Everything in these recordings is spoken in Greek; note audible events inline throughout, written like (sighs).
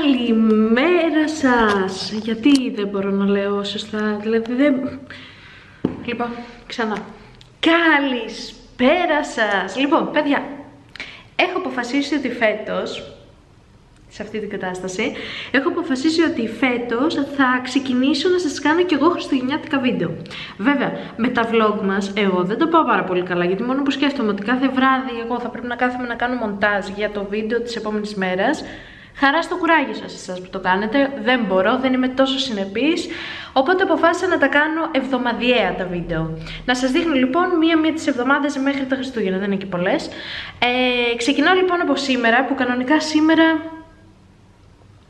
Καλημέρα σας! Γιατί δεν μπορώ να λέω σωστά, δηλαδή δεν... Λοιπόν, ξανά. Καλησπέρα σας! Λοιπόν, παιδιά, έχω αποφασίσει ότι φέτος σε αυτή την κατάσταση. Έχω αποφασίσει ότι φέτος θα ξεκινήσω να σας κάνω κι εγώ χριστουγεννιάτικα βίντεο. Βέβαια, με τα vlog μας, εγώ δεν το πάω πάρα πολύ καλά, γιατί μόνο που σκέφτομαι ότι κάθε βράδυ εγώ θα πρέπει να κάθομαι να κάνω μοντάζ για το βίντεο της επόμενης μέρας, Χαρά στο κουράγιο σας εσάς που το κάνετε, δεν μπορώ, δεν είμαι τόσο συνεπής, οπότε αποφάσισα να τα κάνω εβδομαδιαία τα βίντεο. Να σας δείχνω λοιπόν μία-μία τις εβδομάδες μέχρι τα Χριστούγεννα, δεν είναι και πολλές. Ε, ξεκινάω λοιπόν από σήμερα, που κανονικά σήμερα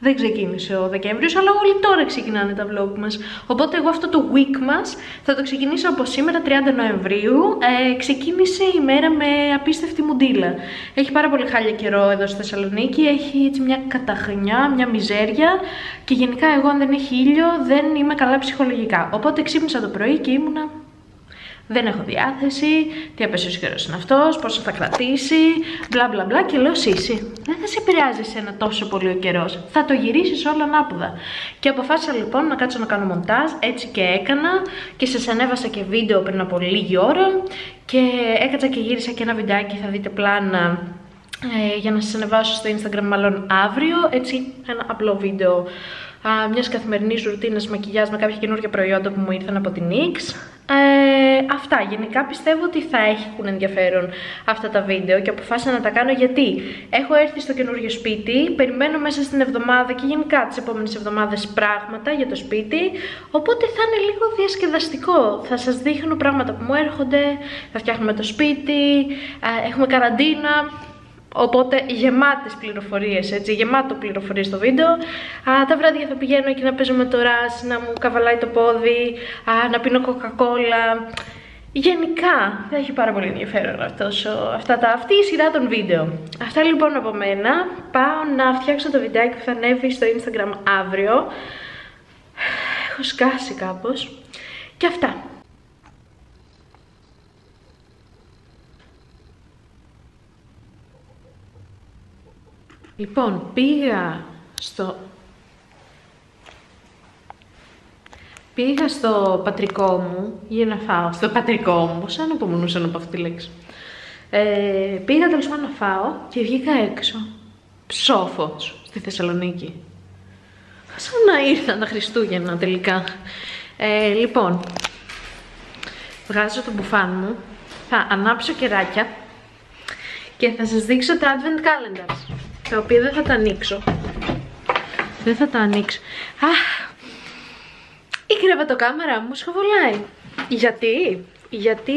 δεν ξεκίνησε ο Δεκέμβριος, αλλά όλοι τώρα ξεκινάνε τα vlog μας. Οπότε εγώ αυτό το week μας θα το ξεκινήσω από σήμερα 30 Νοεμβρίου. Ε, ξεκίνησε η μέρα με απίστευτη μουντίλα. Έχει πάρα πολύ χάλια καιρό εδώ στη Θεσσαλονίκη, έχει έτσι μια καταχρονιά, μια μιζέρια και γενικά εγώ αν δεν έχει ήλιο δεν είμαι καλά ψυχολογικά. Οπότε ξύπνησα το πρωί και ήμουνα δεν έχω διάθεση, τι απέσιος καιρό είναι αυτός, πόσο θα κρατήσει, μπλα μπλα μπλα και λέω σύση. Δεν θα σε επηρεάζει ένα τόσο πολύ ο καιρός. Θα το γυρίσεις όλο ανάποδα. Και αποφάσισα λοιπόν να κάτσω να κάνω μοντάζ, έτσι και έκανα και σας ανέβασα και βίντεο πριν από λίγη ώρα και έκατσα και γύρισα και ένα βιντεάκι, θα δείτε πλάνα ε, για να σας ανεβάσω στο Instagram μάλλον αύριο, έτσι ένα απλό βίντεο α, μιας καθημερινής ρουτίνας μακιγιάζ με κάποια καινούργια προϊόντα που μου ήρθαν από την NYX. Ε, αυτά, γενικά πιστεύω ότι θα έχουν ενδιαφέρον αυτά τα βίντεο και αποφάσισα να τα κάνω γιατί έχω έρθει στο καινούργιο σπίτι, περιμένω μέσα στην εβδομάδα και γενικά τις επόμενες εβδομάδες πράγματα για το σπίτι, οπότε θα είναι λίγο διασκεδαστικό. Θα σας δείχνω πράγματα που μου έρχονται, θα φτιάχνουμε το σπίτι, έχουμε καραντίνα, Οπότε γεμάτες πληροφορίες, έτσι, γεμάτο πληροφορίες στο βίντεο. Α, τα βράδια θα πηγαίνω εκεί να παίζω με το ρας, να μου καβαλάει το πόδι, α, να πίνω κοκακόλα. Γενικά θα έχει πάρα πολύ ενδιαφέρον αυτός, αυτά τα, αυτή η σειρά των βίντεο. Αυτά λοιπόν από μένα. Πάω να φτιάξω το βιντεάκι που θα ανέβει στο Instagram αύριο. Έχω σκάσει κάπως. Και αυτά. Λοιπόν, πήγα στο... Πήγα στο πατρικό μου για να φάω. Στο πατρικό μου, σαν απομονούσα να πω αυτή τη λέξη. Ε, πήγα τέλος πάντων να φάω και βγήκα έξω. Ψόφος στη Θεσσαλονίκη. Σαν να ήρθαν τα Χριστούγεννα τελικά. Ε, λοιπόν, βγάζω το μπουφάν μου, θα ανάψω κεράκια και θα σας δείξω τα advent calendars τα οποία δεν θα τα ανοίξω. Δεν θα τα ανοίξω. Αχ, η κρεβατοκάμερα μου σχοβολάει. Γιατί, γιατί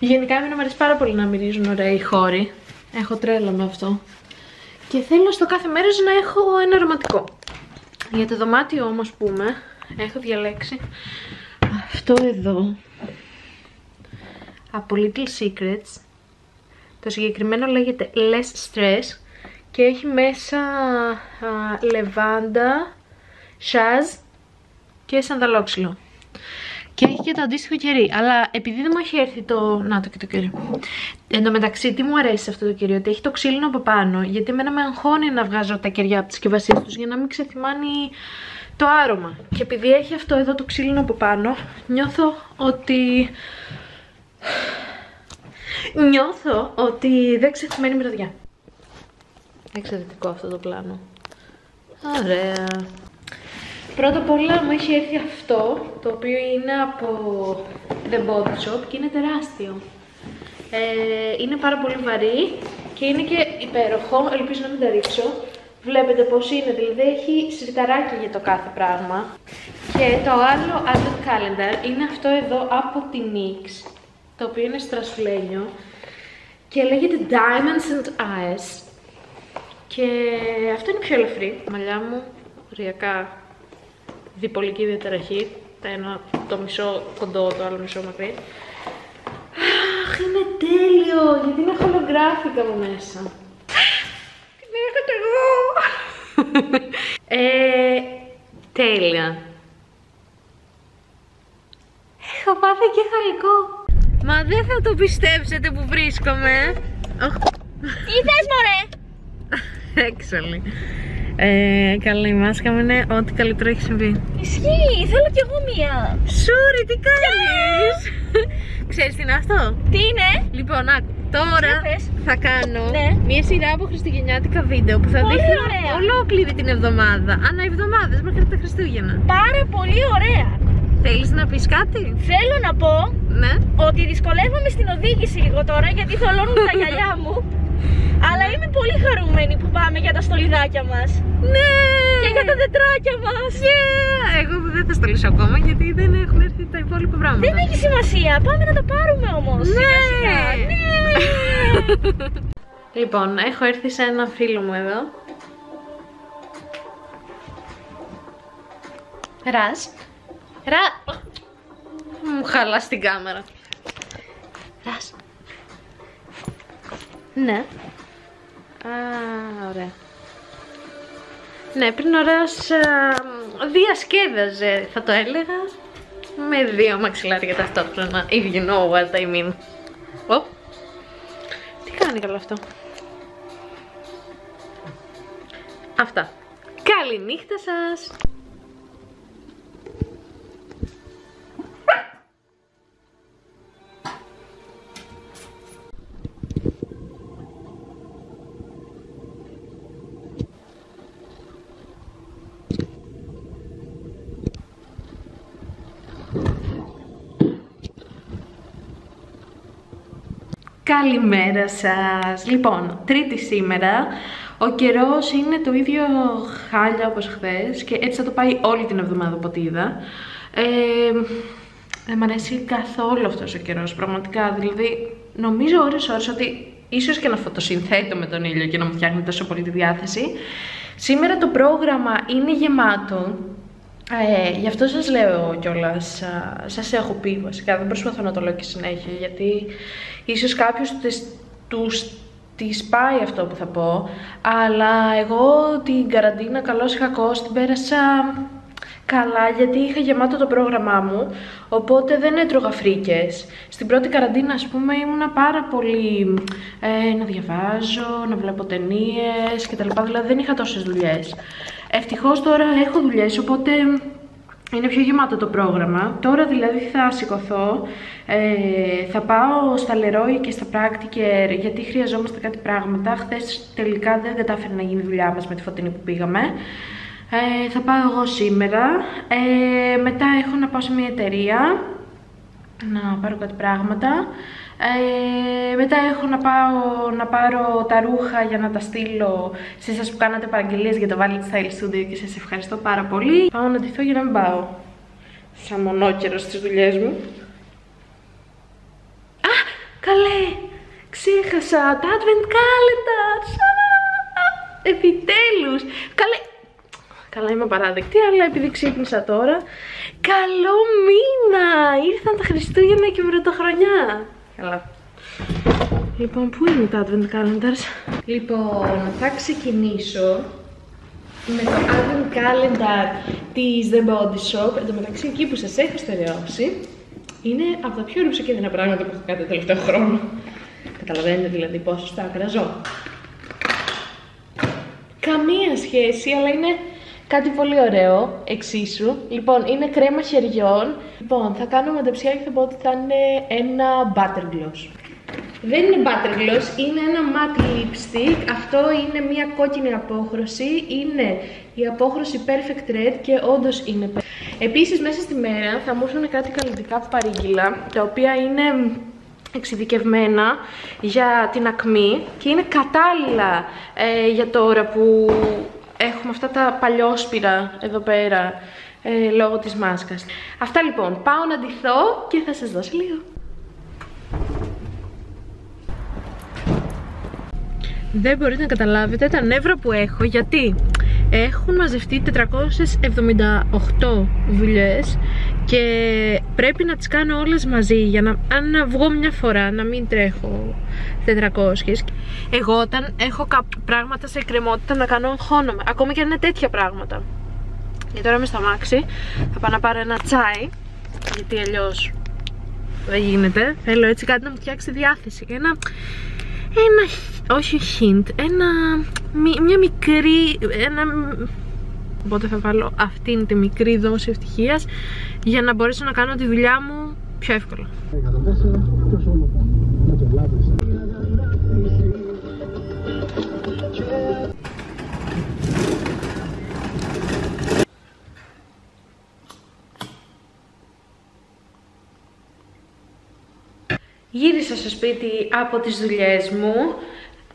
γενικά εμένα μου αρέσει πάρα πολύ να μυρίζουν ωραία οι χώροι. Έχω τρέλα με αυτό. Και θέλω στο κάθε μέρος να έχω ένα αρωματικό. Για το δωμάτιο όμως που είμαι, έχω διαλέξει αυτό εδώ. Από Little Secrets. Το συγκεκριμένο λέγεται Less Stress και έχει μέσα α, λεβάντα, σάζ και σανδαλόξυλο. Και έχει και το αντίστοιχο κερί. Αλλά επειδή δεν μου έχει έρθει το... Να το και το κερί. Εν τω μεταξύ, τι μου αρέσει αυτό το κερί, ότι έχει το ξύλινο από πάνω. Γιατί εμένα με αγχώνει να βγάζω τα κεριά από τις συσκευασίες τους για να μην ξεθυμάνει το άρωμα. Και επειδή έχει αυτό εδώ το ξύλινο από πάνω, νιώθω ότι. (sighs) Νιώθω ότι δεν ξεθυμένει μυρωδιά. Εξαιρετικό αυτό το πλάνο. Ωραία. Πρώτα απ' όλα μου έχει έρθει αυτό, το οποίο είναι από The Body Shop και είναι τεράστιο. Ε, είναι πάρα πολύ βαρύ και είναι και υπέροχο, ελπίζω να μην τα ρίξω. Βλέπετε πως είναι, δηλαδή έχει σιρταράκι για το κάθε πράγμα. Και το άλλο Advent Calendar είναι αυτό εδώ από την NYX, το οποίο είναι στρασφλένιο και λέγεται Diamonds and Eyes. Και αυτό είναι πιο ελαφρύ. Μαλλιά μου, οριακά διπολική διαταραχή. Το ένα το μισό κοντό, το άλλο μισό μακρύ. Αχ, είναι τέλειο, γιατί είναι χολογράφικα από μέσα. Την έχω κι εγώ. ε, τέλεια. Έχω πάθει και χαλικό. Μα δεν θα το πιστέψετε που βρίσκομαι. Τι θες μωρέ; Actually. Ε, καλά, η μάσκα μου είναι ό,τι καλύτερο έχει συμβεί. Ισχύει, θέλω κι εγώ μία. Σούρι, τι κάνεις! (laughs) Ξέρεις τι είναι αυτό; Τι είναι; Λοιπόν, άκου, τώρα Για πες. θα κάνω Ναι. μια σειρά από χριστουγεννιάτικα βίντεο που θα Πολύ δείχνω ωραία. ολόκληρη την εβδομάδα. Ανά εβδομάδες μέχρι τα Χριστούγεννα. Πάρα πολύ ωραία. Θέλεις να πεις κάτι; Θέλω να πω Ναι. ότι δυσκολεύομαι στην οδήγηση λίγο τώρα γιατί θολώνουν τα (laughs) γυαλιά μου. Αλλά είμαι πολύ χαρούμενη που πάμε για τα στολιδάκια μας. Ναι! Και για τα τετράκια μας. Yeah! Εγώ δεν θα στολίσω ακόμα γιατί δεν έχουν έρθει τα υπόλοιπα πράγματα. Δεν έχει σημασία. Πάμε να τα πάρουμε όμως. Ναι. Σιγά σιγά. Ναι. (laughs) Λοιπόν, έχω έρθει σε ένα φίλο μου εδώ. Ρας. Ρα... Μου χαλά την κάμερα. Ρας. Ναι. Α, ωραία. Ναι, πριν ο Ρας α, διασκέδαζε, θα το έλεγα, με δύο μαξιλάρια ταυτόχρονα. If you know what I mean. Ω, τι κάνει καλό αυτό; Αυτά. Καληνύχτα σας. Καλημέρα σας. Λοιπόν, τρίτη σήμερα. Ο καιρός είναι το ίδιο χάλια όπως χθες και έτσι θα το πάει όλη την εβδομάδα από ό,τι είδα. Ε, δεν μ' αρέσει καθόλου αυτός ο καιρός, πραγματικά. Δηλαδή, νομίζω ώρες ώρες ότι ίσως και να φωτοσυνθέτω με τον ήλιο και να μου φτιάχνει τόσο πολύ τη διάθεση. Σήμερα το πρόγραμμα είναι γεμάτο. Ε, γι' αυτό σας λέω κιόλας, α, σας έχω πει βασικά, δεν προσπαθώ να το λέω και συνέχεια, γιατί ίσως κάποιος τους, τους τις πάει αυτό που θα πω, αλλά εγώ την καραντίνα καλώς ή κακώς την πέρασα καλά γιατί είχα γεμάτο το πρόγραμμά μου, οπότε δεν έτρωγα φρίκες. Στην πρώτη καραντίνα, ας πούμε, ήμουνα πάρα πολύ ε, να διαβάζω, να βλέπω ταινίες κτλ. Δηλαδή δεν είχα τόσες δουλειές. Ευτυχώς τώρα έχω δουλειές, οπότε είναι πιο γεμάτο το πρόγραμμα. Τώρα δηλαδή θα σηκωθώ, ε, θα πάω στα Leroy και στα Practiker γιατί χρειαζόμαστε κάτι πράγματα. Χθες τελικά δεν κατάφερε να γίνει η δουλειά μας με τη φωτεινή που πήγαμε. Ε, θα πάω εγώ σήμερα. Ε, μετά έχω να πάω σε μια εταιρεία να πάρω κάτι πράγματα. Ε, μετά έχω να πάω να πάρω τα ρούχα για να τα στείλω σε εσάς που κάνατε παραγγελίες για το Valley Style Studio και σας ευχαριστώ πάρα πολύ. Πάω να ντυθώ για να μην πάω σαν μονόκερος στις δουλειές μου. Α, καλέ, ξέχασα τα Advent Calendars. Α, Επιτέλους. Καλέ, Καλά είμαι παράδεκτη, αλλά επειδή ξύπνησα τώρα Καλό μήνα! Ήρθαν τα Χριστούγεννα και πρωτοχρονιά Καλά. Λοιπόν, πού είναι τα Advent Calendars; Λοιπόν, θα ξεκινήσω με το Advent Calendar της The Body Shop. Εν τω μεταξύ εκεί που σας έχω στερεώσει Είναι από τα πιο ρουψοκίνδυνα πράγματα που έχω κάνει το τελευταίο χρόνο. Καταλαβαίνετε δηλαδή πόσο στα ακραζώ Καμία σχέση, αλλά είναι κάτι πολύ ωραίο, εξίσου. Λοιπόν, είναι κρέμα χεριών. Λοιπόν, θα κάνω μαντεψιά και θα πω ότι θα είναι ένα butter gloss. Δεν είναι butter gloss, είναι ένα matte lipstick. Αυτό είναι μια κόκκινη απόχρωση. Είναι η απόχρωση Perfect Red και όντως είναι. Επίσης, μέσα στη μέρα θα μου έρθουν κάτι καλλιτικά που παρήγγειλα, τα οποία είναι εξειδικευμένα για την ακμή και είναι κατάλληλα ε, για τώρα που έχουμε αυτά τα παλιόσπυρα εδώ πέρα ε, λόγω της μάσκας. Αυτά λοιπόν, πάω να ντυθώ και θα σας δώσω λίγο. Δεν μπορείτε να καταλάβετε τα νεύρα που έχω γιατί έχουν μαζευτεί 478 δουλειές και πρέπει να τις κάνω όλες μαζί για να, αν να βγω μια φορά, να μην τρέχω 400 Εγώ όταν έχω πράγματα σε εκκρεμότητα να κάνω χώνομαι, ακόμα και αν είναι τέτοια πράγματα. Και τώρα είμαι στο αμάξι, θα πάω να πάρω ένα τσάι γιατί αλλιώς δεν γίνεται. Θέλω έτσι κάτι να μου φτιάξει τη διάθεση ένα, ένα όχι hint, ένα, μια μικρή, ένα, οπότε θα βάλω αυτήν τη μικρή δόση ευτυχίας για να μπορέσω να κάνω τη δουλειά μου πιο εύκολα. Γύρισα στο σπίτι από τις δουλειές μου.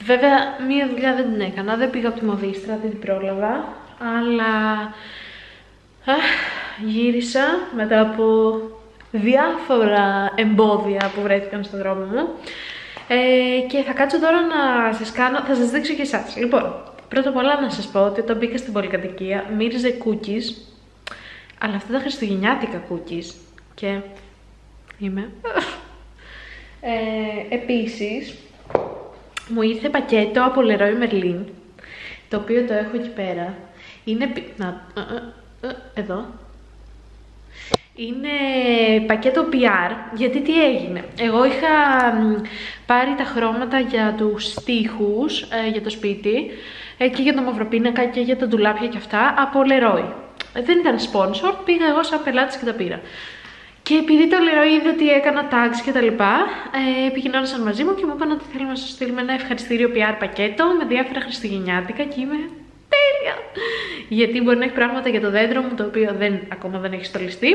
Βέβαια, μία δουλειά δεν την έκανα. Δεν πήγα από τη μοδίστρα, δεν την πρόλαβα. Αλλά γύρισα μετά από διάφορα εμπόδια που βρέθηκαν στον δρόμο μου. Ε, και θα κάτσω τώρα να σας κάνω, θα σας δείξω και εσάς. Λοιπόν, πρώτα απ' όλα να σας πω ότι όταν μπήκα στην πολυκατοικία μύριζε cookies, αλλά αυτά τα χριστουγεννιάτικα cookies. Και είμαι... Ε, επίσης, μου ήρθε πακέτο από Leroy Merlin, το οποίο το έχω εκεί πέρα. Είναι... Να, ε, ε, εδώ. Είναι πακέτο PR, γιατί τι έγινε; Εγώ είχα πάρει τα χρώματα για τους στίχους, για το σπίτι, και για το μαυροπίνακα και για τα ντουλάπια και αυτά, από Leroy. Δεν ήταν sponsor, πήγα εγώ σαν πελάτης και τα πήρα. Και επειδή το λέω είδε ότι έκανα tags και τα λοιπά, ε, επικοινώνησαν μαζί μου και μου είπαν ότι θέλουμε να σας στείλουμε ένα ευχαριστήριο PR πακέτο με διάφορα χριστουγεννιάτικα και είμαι τέλεια! Γιατί μπορεί να έχει πράγματα για το δέντρο μου, το οποίο δεν, ακόμα δεν έχει στολιστεί.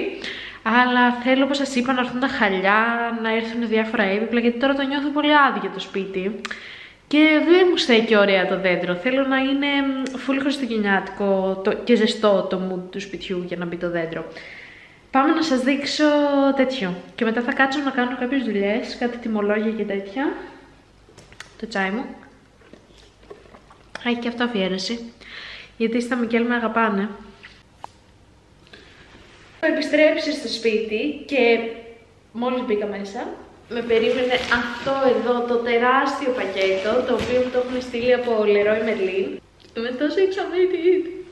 Αλλά θέλω, όπως σας είπα, να έρθουν τα χαλιά, να έρθουν διάφορα έπιπλα, γιατί τώρα το νιώθω πολύ άδειο το σπίτι. Και δεν μου στέκει ωραία το δέντρο. Θέλω να είναι full χριστουγεννιάτικο και ζεστό το mood του σπιτιού για να μπει το δέντρο. Πάμε να σας δείξω τέτοιο. Και μετά θα κάτσω να κάνω κάποιες δουλειές, κάτι τιμολόγια και τέτοια. Το τσάι μου. Έχει και αυτό αφιέρωση. Γιατί στα Μικέλ με αγαπάνε. Έχω επιστρέψει στο σπίτι και μόλις μπήκα μέσα, με περίμενε αυτό εδώ το τεράστιο πακέτο, το οποίο μου το έχουν στείλει από Leroy Merlin. Με τόσο excited.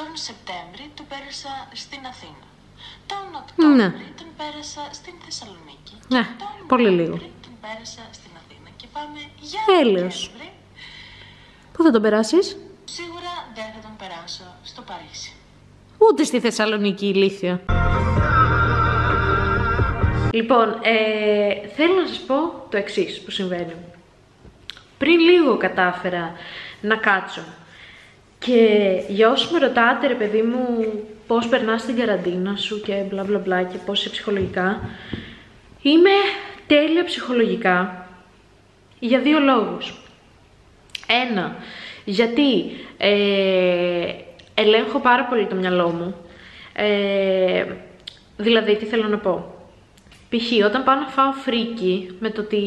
Τον Σεπτέμβρη τον πέρασα στην Αθήνα. Τον Οκτώβρη ναι. τον πέρασα στην Θεσσαλονίκη. Ναι, τον πολύ λίγο. Τον πέρασα στην Αθήνα και πάμε για Έλεος. Πού θα τον περάσεις; Σίγουρα δεν θα τον περάσω στο Παρίσι. Ούτε στη Θεσσαλονίκη, ηλίθεια. Λοιπόν, ε, θέλω να σας πω το εξής που συμβαίνει. Πριν λίγο κατάφερα να κάτσω και για όσους με ρωτάτε ρε παιδί μου πώς περνάς την καραντίνα σου και μπλα μπλα μπλα και πώς είσαι ψυχολογικά Είμαι τέλεια ψυχολογικά για δύο λόγους Ένα, γιατί ε, ελέγχω πάρα πολύ το μυαλό μου ε, Δηλαδή τι θέλω να πω Π.χ. όταν πάω να φάω φρίκι με το ότι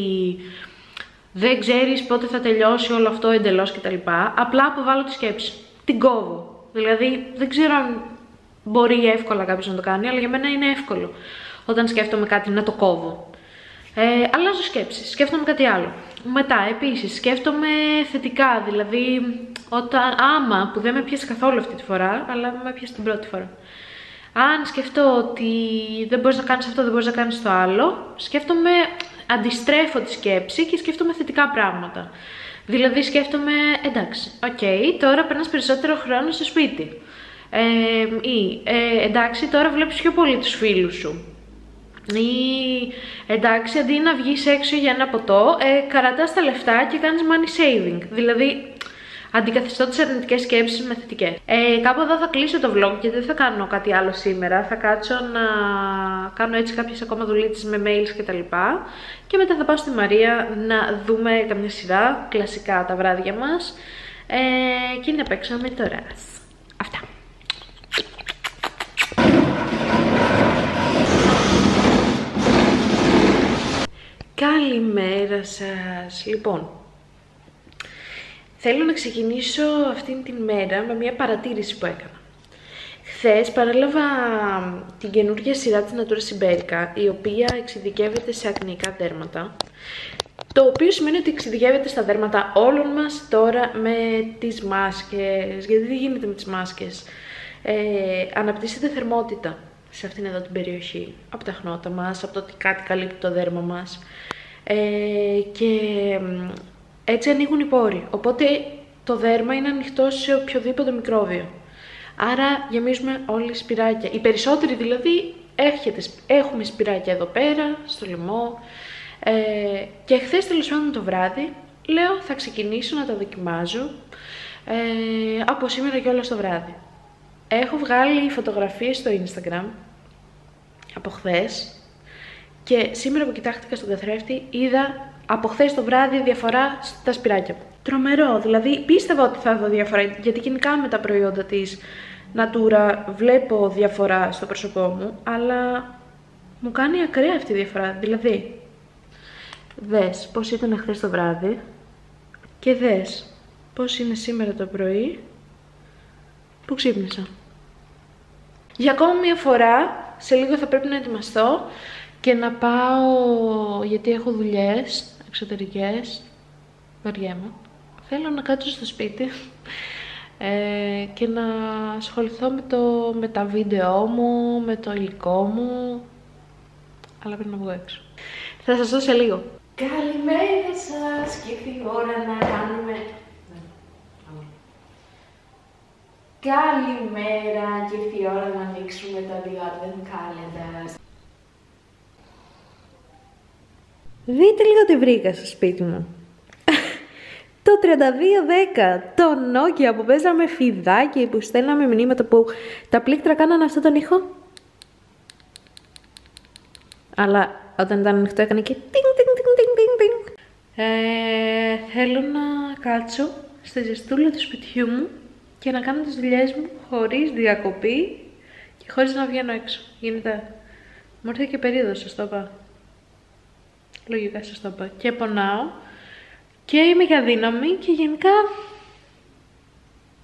δεν ξέρεις πότε θα τελειώσει όλο αυτό εντελώς κτλ. Απλά αποβάλλω τη σκέψη. Την κόβω. Δηλαδή δεν ξέρω αν μπορεί εύκολα κάποιος να το κάνει, αλλά για μένα είναι εύκολο. Όταν σκέφτομαι κάτι να το κόβω. Ε, αλλάζω σκέψεις, σκέφτομαι κάτι άλλο. Μετά, επίσης, σκέφτομαι θετικά, δηλαδή, όταν, άμα, που δεν με πιάσει καθόλου αυτή τη φορά, αλλά με πιάσει την πρώτη φορά. Αν σκεφτώ ότι δεν μπορείς να κάνεις αυτό, δεν μπορείς να κάνεις το άλλο, σκέφτομαι αντιστρέφω τη σκέψη και σκέφτομαι θετικά πράγματα. Δηλαδή σκέφτομαι, εντάξει, OK, okay, τώρα περνάς περισσότερο χρόνο στο σπίτι. Ε, ή, ε, εντάξει, τώρα βλέπεις πιο πολύ τους φίλους σου. Ή, εντάξει, αντί να βγεις έξω για ένα ποτό, ε, κρατάς τα λεφτά και κάνεις money saving. Δηλαδή, αντικαθιστώ τις αρνητικές σκέψεις με θετικές. Ε, κάπου εδώ θα κλείσω το vlog γιατί δεν θα κάνω κάτι άλλο σήμερα. Θα κάτσω να κάνω έτσι κάποιες ακόμα δουλίτσες με mails και τα λοιπά. Και μετά θα πάω στη Μαρία να δούμε καμιά σειρά, κλασικά τα βράδια μας. Ε, και να παίξω με το ρας. Αυτά. Καλημέρα σας. Λοιπόν, θέλω να ξεκινήσω αυτήν την μέρα με μια παρατήρηση που έκανα. Χθες παρέλαβα την καινούργια σειρά της Natura Siberica, η οποία εξειδικεύεται σε ακνικά δέρματα, το οποίο σημαίνει ότι εξειδικεύεται στα δέρματα όλων μας τώρα με τις μάσκες, γιατί τι γίνεται με τις μάσκες. Ε, αναπτύσσεται θερμότητα σε αυτήν εδώ την περιοχή, από τα χνότα μας, από το ότι κάτι καλύπτει το δέρμα μας. Ε, και έτσι ανοίγουν οι πόροι. Οπότε το δέρμα είναι ανοιχτό σε οποιοδήποτε μικρόβιο. Άρα γεμίζουμε όλοι σπυράκια. Οι περισσότεροι δηλαδή έχετε, έχουμε σπυράκια εδώ πέρα, στο λαιμό. Ε, και χθες τέλος πάντων το βράδυ λέω θα ξεκινήσω να τα δοκιμάζω ε, από σήμερα και όλα στο βράδυ. Έχω βγάλει φωτογραφίες στο Instagram από χθες και σήμερα που κοιτάχτηκα στον καθρέφτη είδα από χθες το βράδυ διαφορά στα σπυράκια. Τρομερό, δηλαδή πίστευα ότι θα δω διαφορά, γιατί γενικά με τα προϊόντα της Natura βλέπω διαφορά στο πρόσωπό μου, αλλά μου κάνει ακραία αυτή η διαφορά. Δηλαδή, δες πώς ήταν χθες το βράδυ και δες πώς είναι σήμερα το πρωί που ξύπνησα. Για ακόμα μια φορά, σε λίγο θα πρέπει να ετοιμαστώ και να πάω, γιατί έχω δουλειές εξωτερικές, βαριέμαι. Θέλω να κάτσω στο σπίτι ε, και να ασχοληθώ με, το, με τα βίντεό μου, με το υλικό μου, αλλά πρέπει να βγω έξω. Θα σας δω σε λίγο. Καλημέρα σας και ήρθε η ώρα να κάνουμε... Καλημέρα και ήρθε η ώρα να ανοίξουμε τα δύο advent calendars. Δείτε λίγο τι βρήκα στο σπίτι μου. (laughs) το 3210, το Nokia που παίζαμε φιδάκι, που στέλναμε μηνύματα που τα πλήκτρα κάνανε αυτό τον ήχο. Αλλά όταν ήταν ανοιχτό έκανε και τινγκ τινγκ τινγκ τινγκ τινγκ. Ε, θέλω να κάτσω στη ζεστούλα του σπιτιού μου και να κάνω τις δουλειές μου χωρίς διακοπή και χωρίς να βγαίνω έξω. Γίνεται. Μου ήρθε και περίοδος, σας το είπα. Λογικά σας το είπα. Και πονάω. Και είμαι για δύναμη και γενικά...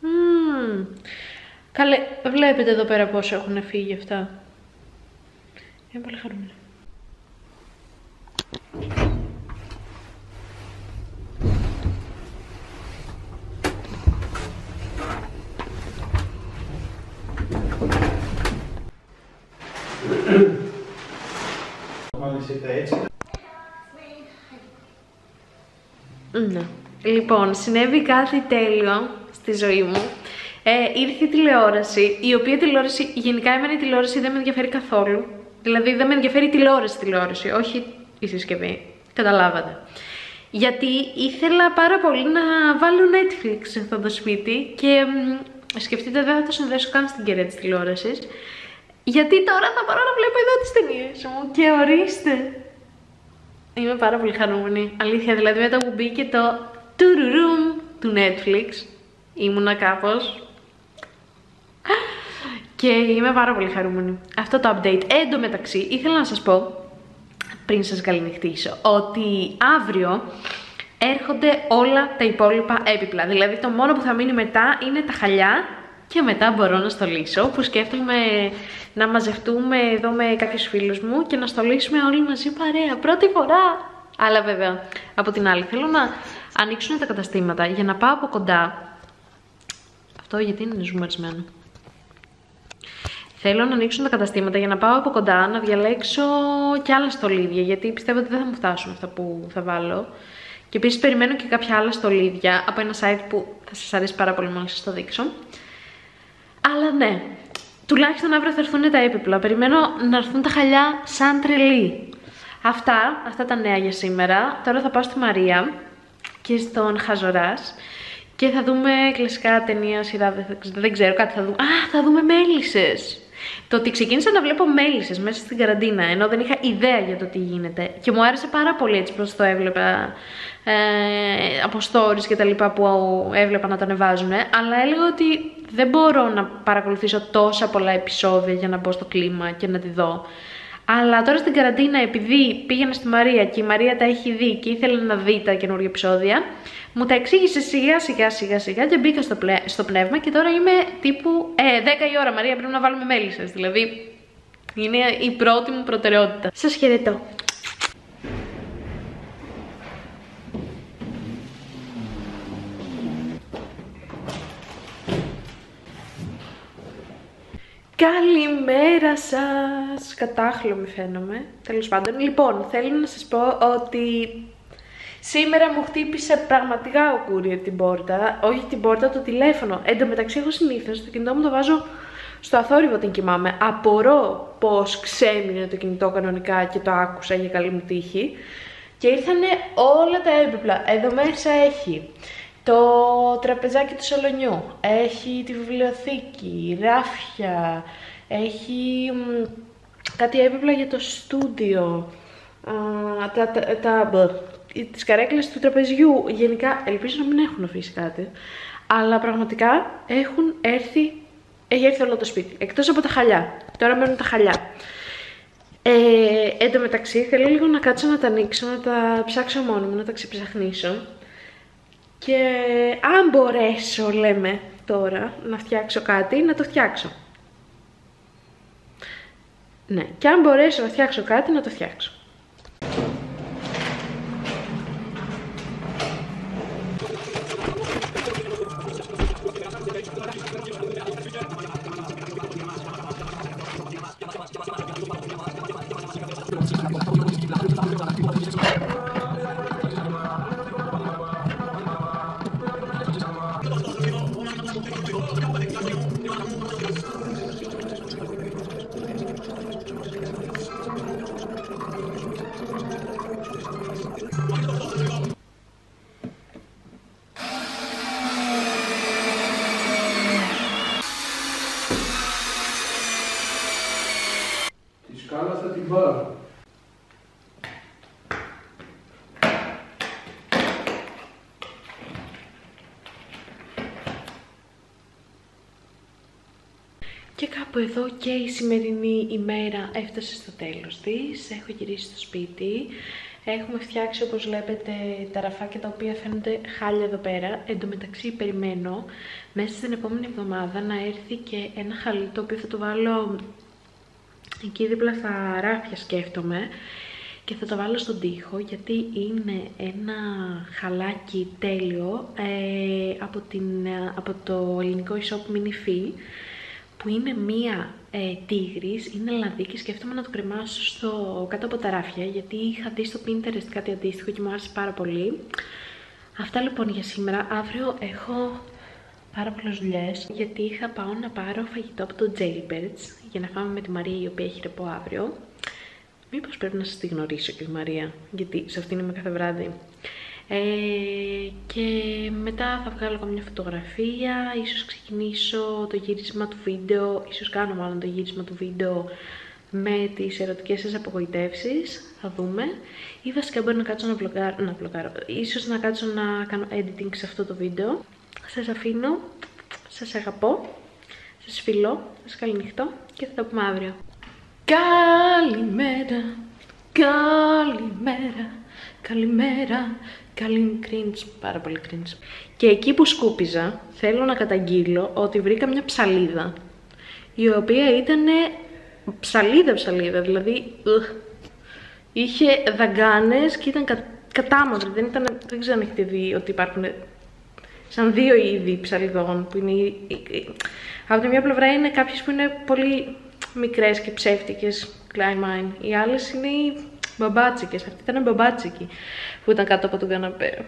Mm. Καλέ, βλέπετε εδώ πέρα πόσο έχουν φύγει αυτά. Είμαι πολύ χαρούμενη. Ναι. Λοιπόν, συνέβη κάτι τέλειο στη ζωή μου. Ε, ήρθε η τηλεόραση, η οποία τηλεόραση, γενικά εμένα η τηλεόραση δεν με ενδιαφέρει καθόλου. Δηλαδή δεν με ενδιαφέρει η τηλεόραση, τηλεόραση, όχι η συσκευή. Καταλάβατε. Γιατί ήθελα πάρα πολύ να βάλω Netflix σε αυτό το σπίτι και σκεφτείτε δεν θα το συνδέσω καν στην κεραία της τηλεόρασης. Γιατί τώρα θα μπορώ να βλέπω εδώ τις ταινίες μου και ορίστε. Είμαι πάρα πολύ χαρούμενη. Αλήθεια, δηλαδή μετά που μπήκε το τουρουρούμ του Netflix, ήμουνα κάπως. Και είμαι πάρα πολύ χαρούμενη. Αυτό το update. Εν τω μεταξύ, ήθελα να σας πω, πριν σας καληνυχτήσω, ότι αύριο έρχονται όλα τα υπόλοιπα έπιπλα. Δηλαδή το μόνο που θα μείνει μετά είναι τα χαλιά και μετά μπορώ να στολίσω, που σκέφτομαι να μαζευτούμε εδώ με κάποιους φίλους μου και να στολίσουμε όλοι μαζί παρέα, πρώτη φορά. Αλλά βέβαια, από την άλλη, θέλω να ανοίξουν τα καταστήματα για να πάω από κοντά. Αυτό γιατί είναι ζουμαρισμένο. Θέλω να ανοίξουν τα καταστήματα για να πάω από κοντά, να διαλέξω και άλλα στολίδια, γιατί πιστεύω ότι δεν θα μου φτάσουν αυτά που θα βάλω. Και επίσης περιμένω και κάποια άλλα στολίδια από ένα site που θα σας αρέσει πάρα πολύ μόλις σας το δείξω. Αλλά ναι, τουλάχιστον αύριο θα έρθουν τα έπιπλα. Περιμένω να έρθουν τα χαλιά σαν τρελή. Αυτά, αυτά τα νέα για σήμερα. Τώρα θα πάω στη Μαρία και στον Χαζοράς και θα δούμε κλασικά ταινία, σειρά, δεν ξέρω, κάτι θα δούμε. Α, θα δούμε μέλισσες. Το ότι ξεκίνησα να βλέπω μέλισσες μέσα στην καραντίνα, ενώ δεν είχα ιδέα για το τι γίνεται. Και μου άρεσε πάρα πολύ έτσι πως το έβλεπα ε, από stories και τα λοιπά που έβλεπα να το ανεβάζουν. Αλλά έλεγα ότι δεν μπορώ να παρακολουθήσω τόσα πολλά επεισόδια για να μπω στο κλίμα και να τη δω. Αλλά τώρα στην καραντίνα, επειδή πήγαινα στη Μαρία και η Μαρία τα έχει δει και ήθελε να δει τα καινούργια επεισόδια, μου τα εξήγησε σιγά σιγά σιγά σιγά και μπήκα στο, πλε... στο πνεύμα και τώρα είμαι τύπου ε, 10 η ώρα Μαρία πρέπει να βάλουμε μέλισσες, δηλαδή είναι η πρώτη μου προτεραιότητα. Σας χαιρετώ. Καλημέρα σας! Κατάχλωμη φαίνομαι, τέλος πάντων. Λοιπόν, θέλω να σας πω ότι σήμερα μου χτύπησε πραγματικά ο courier την πόρτα, όχι την πόρτα, το τηλέφωνο. Εν τω μεταξύ έχω συνήθως, το κινητό μου το βάζω στο αθόρυβο την κοιμάμαι. Απορώ πως ξέμεινε το κινητό κανονικά και το άκουσα για καλή μου τύχη. Και ήρθανε όλα τα έπιπλα. Εδώ μέσα έχει το τραπεζάκι του σαλονιού, έχει τη βιβλιοθήκη, ράφια, έχει κάτι έπιπλα για το στούντιο, τα, τα, τα, τις καρέκλες του τραπεζιού. Γενικά, ελπίζω να μην έχουν αφήσει κάτι, αλλά πραγματικά έχουν έρθει, έχει έρθει όλο το σπίτι, εκτός από τα χαλιά. Τώρα μένουν τα χαλιά. Ε, εν τω μεταξύ, θέλω λίγο να κάτσω να τα ανοίξω, να τα ψάξω μόνο μου, να τα ξεψαχνίσω. Και αν μπορέσω, λέμε τώρα, να φτιάξω κάτι, να το φτιάξω. Ναι, και αν μπορέσω να φτιάξω κάτι, να το φτιάξω. Και κάπου εδώ και η σημερινή ημέρα έφτασε στο τέλος της. Έχω γυρίσει στο σπίτι. Έχουμε φτιάξει όπως βλέπετε τα ραφάκια τα οποία φαίνονται χάλια εδώ πέρα. Εν τω μεταξύ περιμένω μέσα στην επόμενη εβδομάδα να έρθει και ένα χαλί το οποίο θα το βάλω εκεί δίπλα στα ράφια σκέφτομαι και θα το βάλω στον τοίχο γιατί είναι ένα χαλάκι τέλειο ε, από, την, από το ελληνικό e-shop Minifee που είναι μία ε, τίγρης, είναι λαδί και σκέφτομαι να το κρεμάσω στο, κάτω από τα ράφια γιατί είχα δει στο Pinterest κάτι αντίστοιχο και μου άρεσε πάρα πολύ. Αυτά λοιπόν για σήμερα. Αύριο έχω πάρα πολλές δουλειές γιατί είχα πάω να πάρω φαγητό από το Jailbirds για να φάμε με τη Μαρία η οποία έχει ρεπό αύριο. Μήπως πρέπει να σας τη γνωρίσω και η Μαρία, γιατί σε αυτήν είμαι κάθε βράδυ. Ε, και μετά θα βγάλω καμιά φωτογραφία, ίσως ξεκινήσω το γύρισμα του βίντεο, ίσως κάνω μάλλον το γύρισμα του βίντεο με τις ερωτικές σας απογοητεύσεις, θα δούμε. Ή βασικά μπορεί να κάτσω να βλογάρω, να βλογάρω, ίσως να κάτσω να κάνω editing σε αυτό το βίντεο. Σας αφήνω, σας αγαπώ, σας φιλώ, σας καληνυχτώ και θα τα πούμε αύριο. Καλημέρα, καλημέρα, καλημέρα, Καλή cringe, πάρα πολύ cringe. Και εκεί που σκούπιζα, θέλω να καταγγείλω ότι βρήκα μια ψαλίδα, η οποία ήταν ψαλίδα ψαλίδα, δηλαδή είχε δαγκάνες και ήταν κα, κατάμαυρη, δεν, ήταν, δεν ξέρω αν έχετε δει ότι υπάρχουν σαν δύο είδη ψαλιδών που είναι... Από τη μια πλευρά είναι κάποιες που είναι πολύ μικρές και ψεύτικες, Klein Οι άλλες είναι μπαμπάτσικες, αυτή ήταν μπαμπάτσικη που ήταν κάτω από τον καναπέ.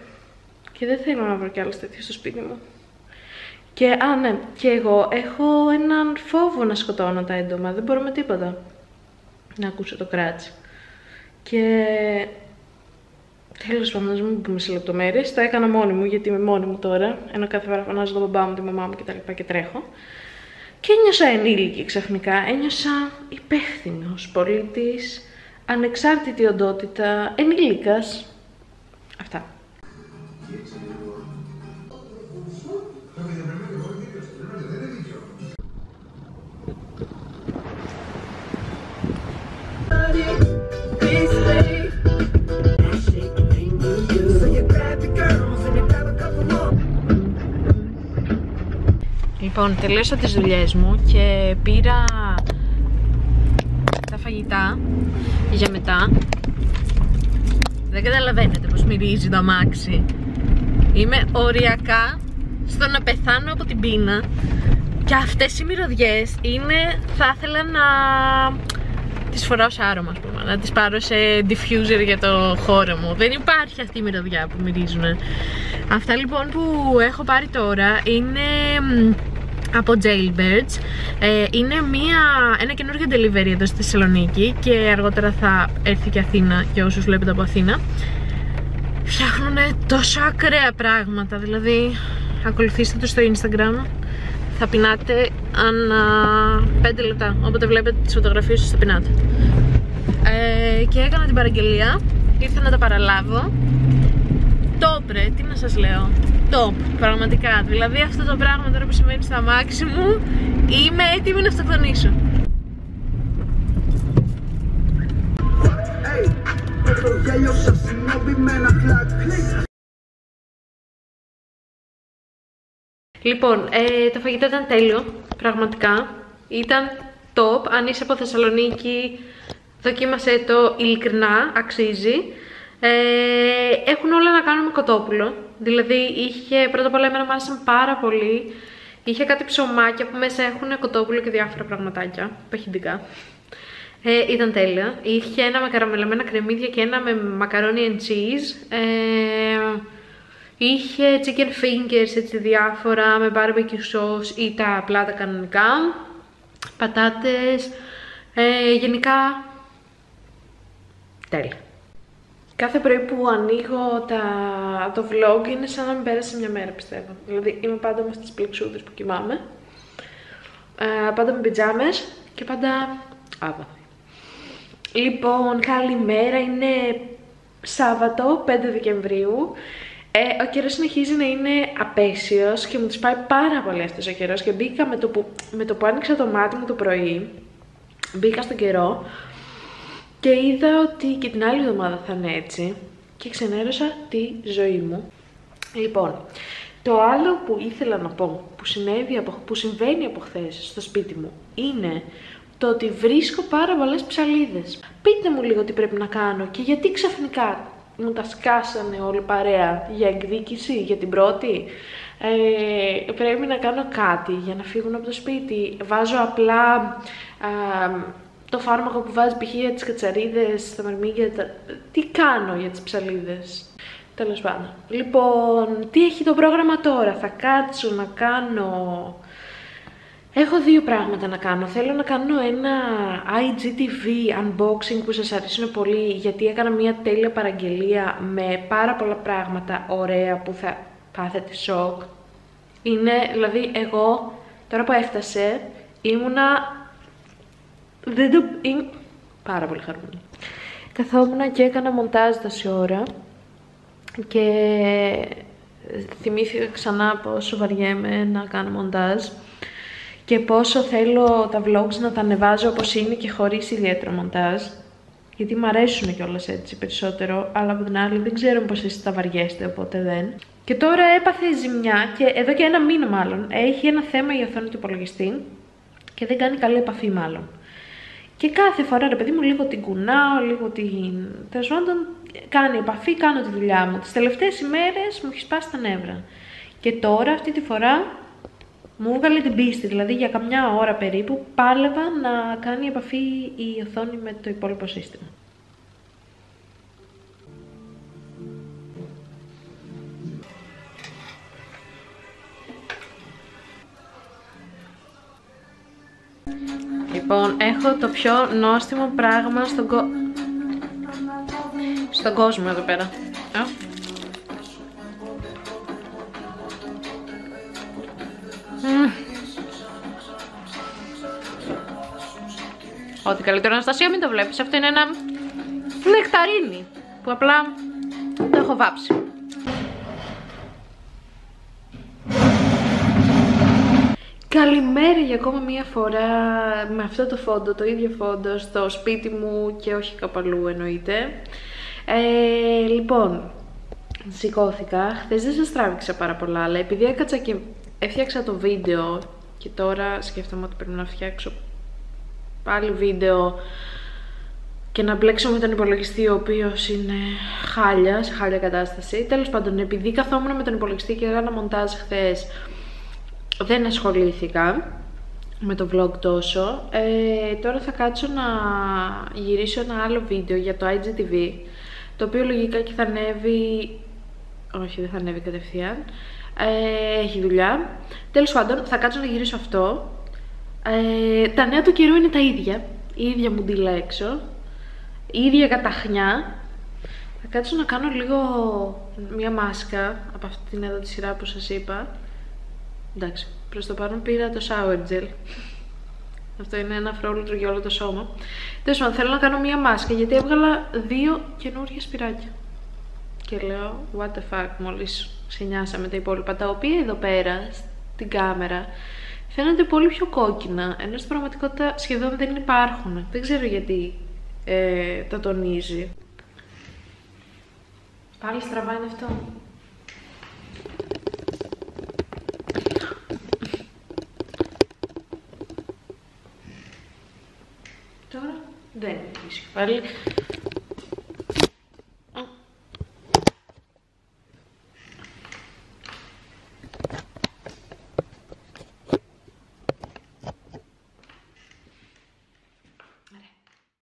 Και δεν θέλω να βρω κι άλλες τέτοιες στο σπίτι μου. Και, α ναι, και εγώ έχω έναν φόβο να σκοτώνω τα έντομα, δεν μπορώ με τίποτα να ακούσω το κράτσι. Και τέλος πάντων, μην πούμε σε λεπτομέρειες, τα έκανα μόνη μου γιατί είμαι μόνη μου τώρα, ενώ κάθε φορά φωνάζω τον μπαμπά μου, τη μαμά μου κτλ. και τρέχω. Και ένιωσα ενήλικη ξαφνικά, ένιωσα υπεύθυνος πολίτης, ανεξάρτητη οντότητα, ενήλικας. Αυτά. Λοιπόν, τελείωσα τις δουλειές μου και πήρα τα φαγητά για μετά. Δεν καταλαβαίνετε πως μυρίζει το αμάξι. Είμαι οριακά στο να πεθάνω από την πείνα και αυτές οι μυρωδιές είναι, θα ήθελα να τις φοράω σε άρωμα, ας πούμε, να τις πάρω σε diffuser για το χώρο μου. Δεν υπάρχει αυτή η μυρωδιά που μυρίζουν. Αυτά λοιπόν που έχω πάρει τώρα είναι από Jailbirds. Ε, είναι μια, ένα καινούργιο delivery εδώ στη Θεσσαλονίκη και αργότερα θα έρθει και Αθήνα για όσους βλέπετε από Αθήνα. Φτιάχνουν τόσο ακραία πράγματα, δηλαδή ακολουθήστε το στο Instagram θα πεινάτε ανά 5 λεπτά. Όποτε βλέπετε τις φωτογραφίες σας θα πεινάτε. Ε, και έκανα την παραγγελία. Ήρθα να τα παραλάβω. Τόπρε, τι να σας λέω. Top, πραγματικά. Δηλαδή αυτό το πράγμα τώρα που σημαίνει στα αμάξι μου, είμαι έτοιμη να αυτοκτονήσω. Hey, Λοιπόν, ε, το φαγητό ήταν τέλειο, πραγματικά. Ήταν top. Αν είσαι από Θεσσαλονίκη, δοκίμασέ το ειλικρινά, αξίζει. Ε, έχουν όλα να κάνουν με κοτόπουλο. Δηλαδή, είχε, πρώτα απ' όλα εμένα μου άρεσαν πάρα πολύ. Είχε κάτι ψωμάκια που μέσα έχουν κοτόπουλο και διάφορα πραγματάκια, παχυντικά. Ε, ήταν τέλεια. Είχε ένα με καραμελαμένα κρεμμύδια και ένα με μακαρόνι and cheese. Ε, Είχε chicken fingers, έτσι διάφορα, με barbecue sauce ή τα απλά τα κανονικά. Πατάτες, ε, γενικά τέλεια. Κάθε πρωί που ανοίγω τα, το vlog είναι σαν να μην πέρασε μια μέρα πιστεύω. Δηλαδή είμαι πάντα με στις πλεξούδες που κοιμάμαι. Ε, πάντα με πιτζάμες και πάντα άβαθη. Λοιπόν, καλημέρα, είναι Σάββατο 5 Δεκεμβρίου. Ε, ο καιρός συνεχίζει να είναι απέσιος και μου του πάει πάρα πολύ αυτός ο καιρός. Και μπήκα με το, που, με το που άνοιξα το μάτι μου το πρωί, μπήκα στον καιρό και είδα ότι και την άλλη εβδομάδα θα είναι έτσι. Και ξενέρωσα τη ζωή μου. Λοιπόν, το άλλο που ήθελα να πω, που, συνέβη από, που συμβαίνει από χθες στο σπίτι μου, είναι το ότι βρίσκω πάρα πολλές ψαλίδες. Πείτε μου λίγο τι πρέπει να κάνω και γιατί ξαφνικά μου τα σκάσανε όλοι παρέα για εκδίκηση, για την πρώτη. Ε, πρέπει να κάνω κάτι για να φύγουν από το σπίτι. Βάζω απλά το φάρμακο που βάζει π.χ. για τις κατσαρίδες, τα μερμήγκια, τα... τι κάνω για τις ψαλίδες. Τέλος πάντων. Λοιπόν, τι έχει το πρόγραμμα τώρα; Θα κάτσω να κάνω Έχω δύο πράγματα να κάνω. Θέλω να κάνω ένα IGTV unboxing που σας αρέσουν πολύ γιατί έκανα μια τέλεια παραγγελία με πάρα πολλά πράγματα ωραία που θα πάθετε σοκ. Είναι, δηλαδή εγώ τώρα που έφτασε ήμουνα... Δεν το... Είμαι πάρα πολύ χαρούμενη. Καθόμουν και έκανα μοντάζ τόση ώρα και θυμήθηκα ξανά πόσο βαριέμαι να κάνω μοντάζ και πόσο θέλω τα vlogs να τα ανεβάζω όπως είναι και χωρίς ιδιαίτερο μοντάζ. Γιατί μου αρέσουν κιόλας έτσι περισσότερο, αλλά από την άλλη δεν ξέρω πως εσείς τα βαριέστε, οπότε δεν. Και τώρα έπαθε ζημιά και εδώ και ένα μήνα μάλλον έχει ένα θέμα η οθόνη του υπολογιστή και δεν κάνει καλή επαφή μάλλον. Και κάθε φορά ρε παιδί μου λίγο την κουνάω, λίγο την... Τέλος πάντων κάνει επαφή, κάνω τη δουλειά μου. Τις τελευταίες ημέρες μου έχεις σπάσει τα νεύρα. Και τώρα αυτή τη φορά μου έβγαλε την πίστη, δηλαδή για καμιά ώρα περίπου πάλευα να κάνει επαφή η οθόνη με το υπόλοιπο σύστημα. Λοιπόν, έχω το πιο νόστιμο πράγμα στον, κο... στον κόσμο εδώ πέρα. Ό,τι καλύτερο Αναστασία μην το βλέπεις. Αυτό είναι ένα νεκταρίνι που απλά το έχω βάψει. Καλημέρα για ακόμα μία φορά με αυτό το φόντο, το ίδιο φόντο στο σπίτι μου και όχι κάπου εννοείται. Ε, λοιπόν, σηκώθηκα, χθες δεν σας τράβηξα πάρα πολλά, αλλά επειδή έκατσα και έφτιαξα το βίντεο Και τώρα σκέφτομαι ότι πρέπει να φτιάξω πάλι βίντεο και να μπλέξω με τον υπολογιστή ο οποίος είναι χάλια, σε χάλια κατάσταση. Τέλος πάντων, επειδή καθόμουν με τον υπολογιστή και έκανα μοντάζ χθες, δεν ασχολήθηκα με το vlog τόσο. Ε, τώρα θα κάτσω να γυρίσω ένα άλλο βίντεο για το IGTV, το οποίο λογικά και θα ανέβει... Όχι, δεν θα ανέβει κατευθείαν. Ε, έχει δουλειά. Τέλος πάντων, θα κάτσω να γυρίσω αυτό. Ε, τα νέα του καιρού είναι τα ίδια. Η ίδια μου ντύλα έξω. Η ίδια καταχνιά. Θα κάτσω να κάνω λίγο μία μάσκα από αυτή την εδώ τη σειρά που σας είπα. Εντάξει, προς το παρόν πήρα το shower gel. Αυτό είναι ένα φρόλουτρο για όλο το σώμα. Τέλος πάντων, θέλω να κάνω μία μάσκα γιατί έβγαλα δύο καινούργια σπυράκια. Και λέω, what the fuck, μόλις με τα υπόλοιπα, τα οποία εδώ πέρα, στην κάμερα, φαίνονται πολύ πιο κόκκινα, ενώ στην πραγματικότητα σχεδόν δεν υπάρχουν. Δεν ξέρω γιατί ε, τα τονίζει. Πάλι στραβά είναι αυτό. Τώρα δεν είναι πάλι.